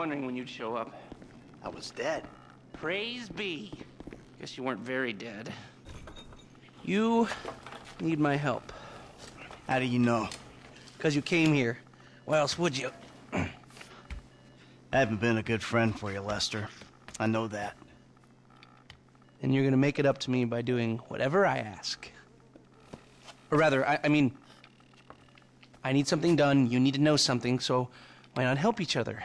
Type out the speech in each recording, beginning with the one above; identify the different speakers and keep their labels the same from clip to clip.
Speaker 1: wondering when you'd show up.
Speaker 2: I was dead.
Speaker 1: Praise be. Guess you weren't very dead. You need my help.
Speaker 2: How do you know?
Speaker 1: Because you came here. Why else would you?
Speaker 2: I haven't been a good friend for you, Lester. I know that.
Speaker 1: And you're gonna make it up to me by doing whatever I ask. Or rather, I, I mean, I need something done, you need to know something, so why not help each other?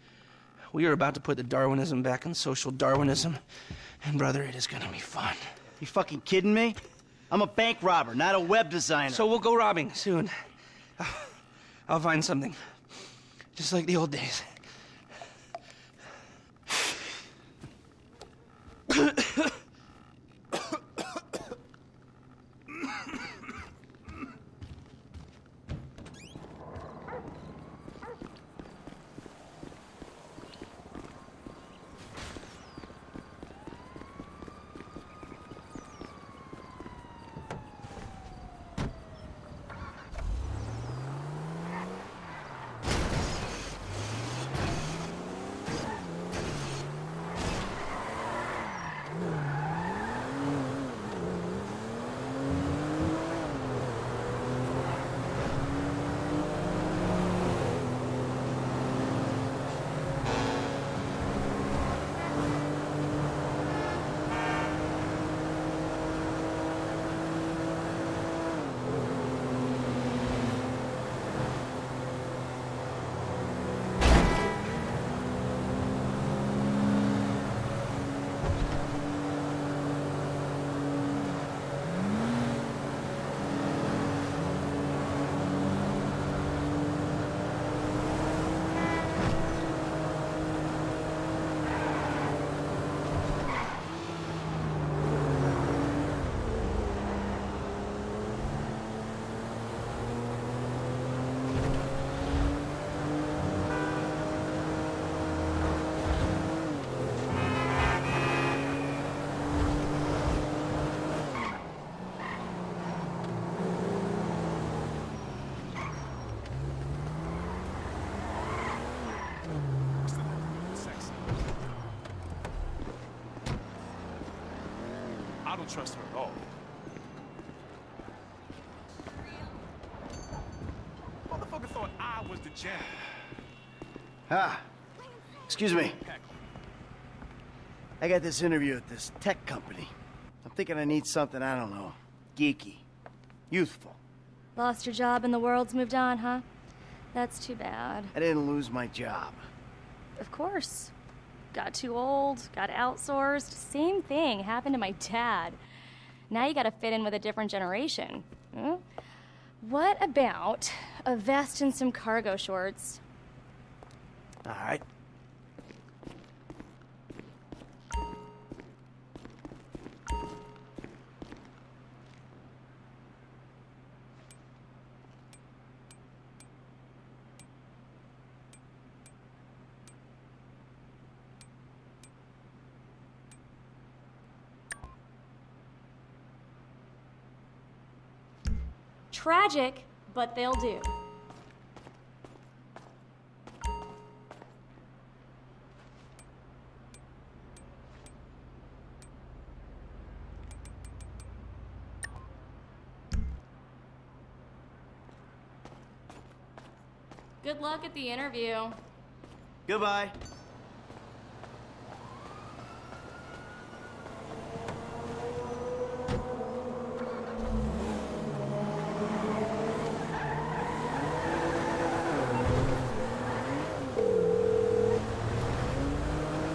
Speaker 1: We are about to put the Darwinism back in social Darwinism, and brother, it is gonna be fun.
Speaker 2: You fucking kidding me? I'm a bank robber, not a web designer.
Speaker 1: So we'll go robbing soon. I'll find something. Just like the old days.
Speaker 3: trust her at all. Motherfucker thought I was the janitor.
Speaker 2: Ah, excuse me. I got this interview at this tech company. I'm thinking I need something, I don't know, geeky, youthful.
Speaker 4: Lost your job and the world's moved on, huh? That's too bad.
Speaker 2: I didn't lose my job.
Speaker 4: Of course. Got too old, got outsourced. Same thing happened to my dad. Now you gotta fit in with a different generation. Hmm? What about a vest and some cargo shorts?
Speaker 2: All right.
Speaker 4: Tragic, but they'll do. Good luck at the interview.
Speaker 2: Goodbye.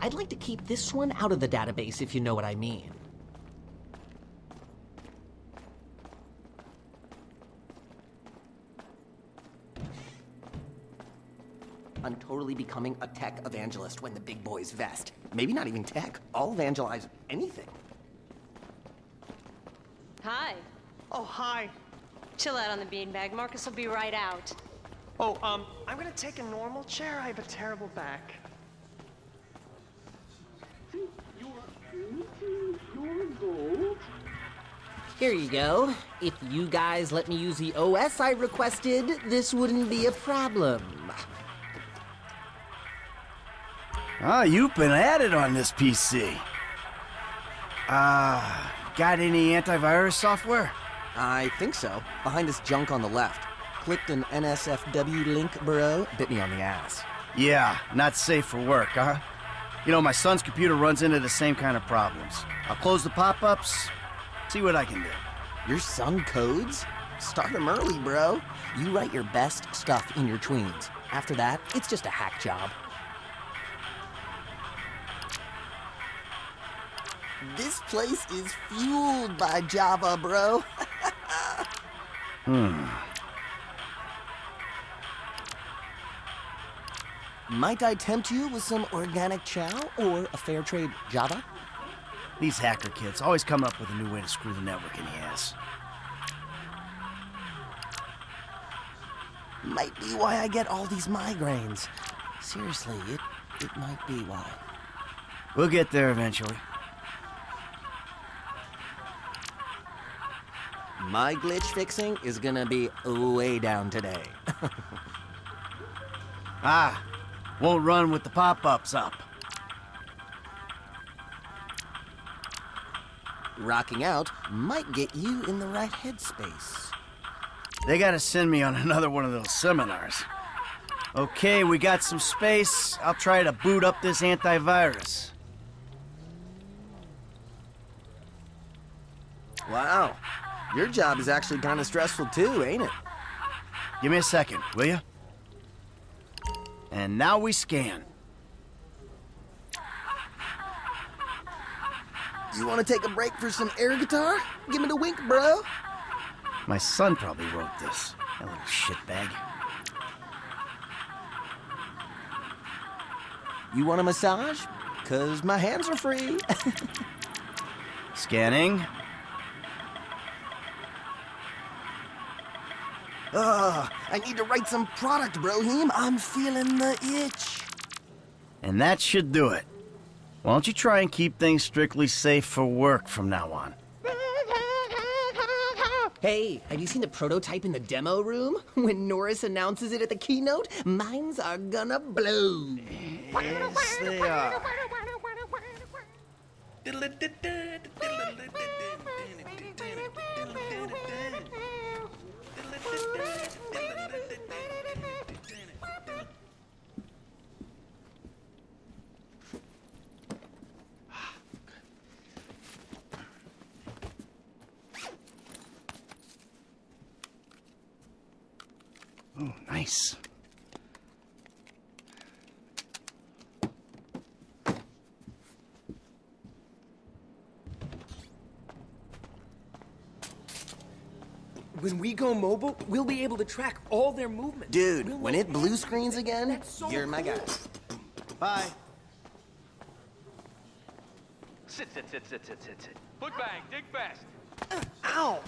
Speaker 5: I'd like to keep this one out of the database, if you know what I mean. I'm totally becoming a tech evangelist when the big boys vest. Maybe not even tech. I'll evangelize anything.
Speaker 6: Hi.
Speaker 7: Oh, hi.
Speaker 6: Chill out on the beanbag. Marcus will be right out.
Speaker 7: Oh, um, I'm gonna take a normal chair. I have a terrible back.
Speaker 5: Here you go. If you guys let me use the OS I requested, this wouldn't be a problem.
Speaker 2: Ah, you've been at it on this PC. Ah, got any antivirus software?
Speaker 5: I think so. Behind this junk on the left. Clicked an NSFW link, bro. Bit me on the ass.
Speaker 2: Yeah, not safe for work, huh? You know, my son's computer runs into the same kind of problems. I'll close the pop-ups, see what I can do.
Speaker 5: Your son codes? Start him early, bro. You write your best stuff in your tweens. After that, it's just a hack job. This place is fueled by Java, bro. Hmm. Might I tempt you with some organic chow or a fair trade Java?
Speaker 2: These hacker kids always come up with a new way to screw the network in the ass.
Speaker 5: Might be why I get all these migraines. Seriously, it, it might be why.
Speaker 2: We'll get there eventually.
Speaker 5: My glitch fixing is gonna be way down today.
Speaker 2: Ah, won't run with the pop-ups up.
Speaker 5: Rocking out might get you in the right headspace.
Speaker 2: They gotta send me on another one of those seminars. Okay, we got some space. I'll try to boot up this antivirus.
Speaker 5: Wow, your job is actually kind of stressful too, ain't it?
Speaker 2: Give me a second, will you? And now we scan.
Speaker 8: You want to take a break for some air guitar? Give me the wink, bro.
Speaker 2: My son probably wrote this. That little shitbag.
Speaker 8: You want a massage? Cause my hands are free.
Speaker 2: Scanning.
Speaker 8: Ugh, I need to write some product, Brohim. I'm feeling the itch.
Speaker 2: And that should do it. Why don't you try and keep things strictly safe for work from now on?
Speaker 5: Hey, have you seen the prototype in the demo room? When Norris announces it at the keynote, minds are gonna blow.
Speaker 2: Yes, they are. Oh, nice.
Speaker 9: When we go mobile, we'll be able to track all their movements.
Speaker 8: Dude,
Speaker 9: We'll
Speaker 8: when it blue screens again,
Speaker 9: so
Speaker 8: you're my guy.
Speaker 2: Bye.
Speaker 10: Sit, sit, sit, sit, sit, sit, sit. Foot bang, dig fast.
Speaker 9: Ow!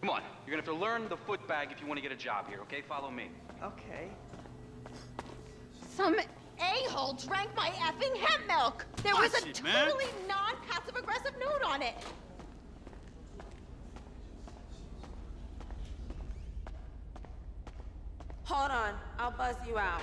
Speaker 10: Come on, you're gonna have to learn the foot bag if you want to get a job here, okay? Follow me.
Speaker 9: Okay.
Speaker 11: Some a-hole drank my effing hemp milk. There was a
Speaker 2: it, man.
Speaker 11: totally non-passive aggressive note on it.
Speaker 12: Hold on, I'll buzz you out.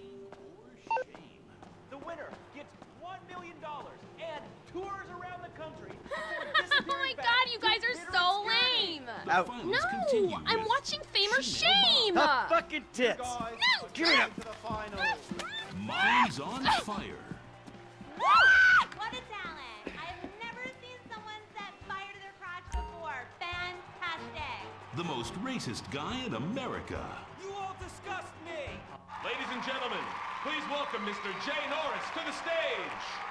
Speaker 7: And tours around the country.
Speaker 4: oh my god, you guys are so lame.
Speaker 2: Out.
Speaker 4: No, I'm watching Fame or Shame.
Speaker 2: Tough fucking tits.
Speaker 4: No,
Speaker 2: Give it up.
Speaker 3: Mine's on oh. fire.
Speaker 11: What a talent! I've never seen someone set fire to their crotch before. Fantastic.
Speaker 3: The most racist guy in America.
Speaker 7: You all disgust me! Ladies and gentlemen, please welcome Mr. Jay Norris to the stage!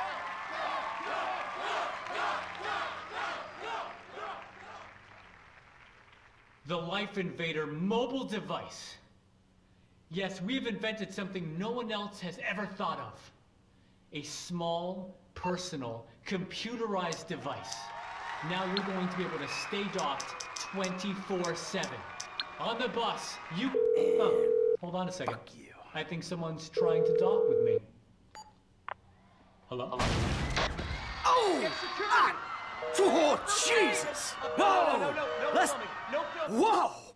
Speaker 13: The Life Invader mobile device. Yes, we've invented something no one else has ever thought of. A small, personal, computerized device. Now you're going to be able to stay docked 24 7. On the bus, you. Oh, hold on a second. Fuck you. I think someone's trying to dock with me. Hello? Hello?
Speaker 2: Oh! Ah! Oh, Jesus!
Speaker 7: No, no,
Speaker 2: Oh!
Speaker 7: no, no, no
Speaker 2: Let's...
Speaker 7: filming. No filming.
Speaker 2: Whoa!